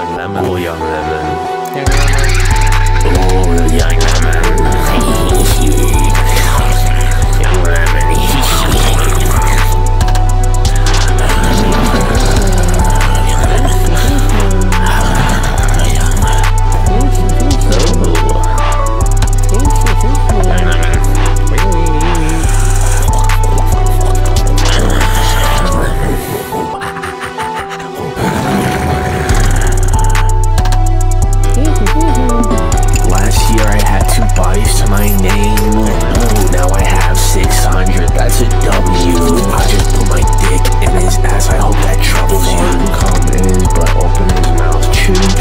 And then.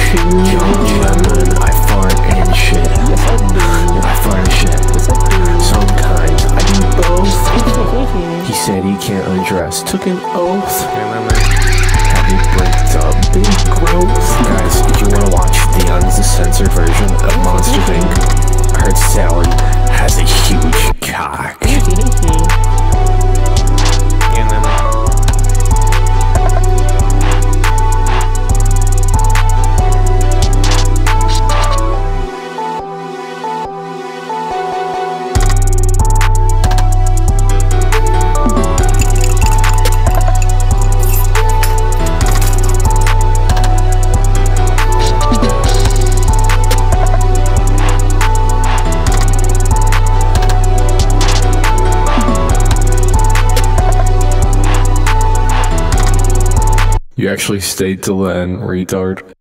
I fart and shit. Sometimes I do both. he said he can't undress. Took an oath. Bricked up big growth? Guys, if you wanna watch the uncensored version of Monster Inc., I heard Sally has You actually stayed till then, retard.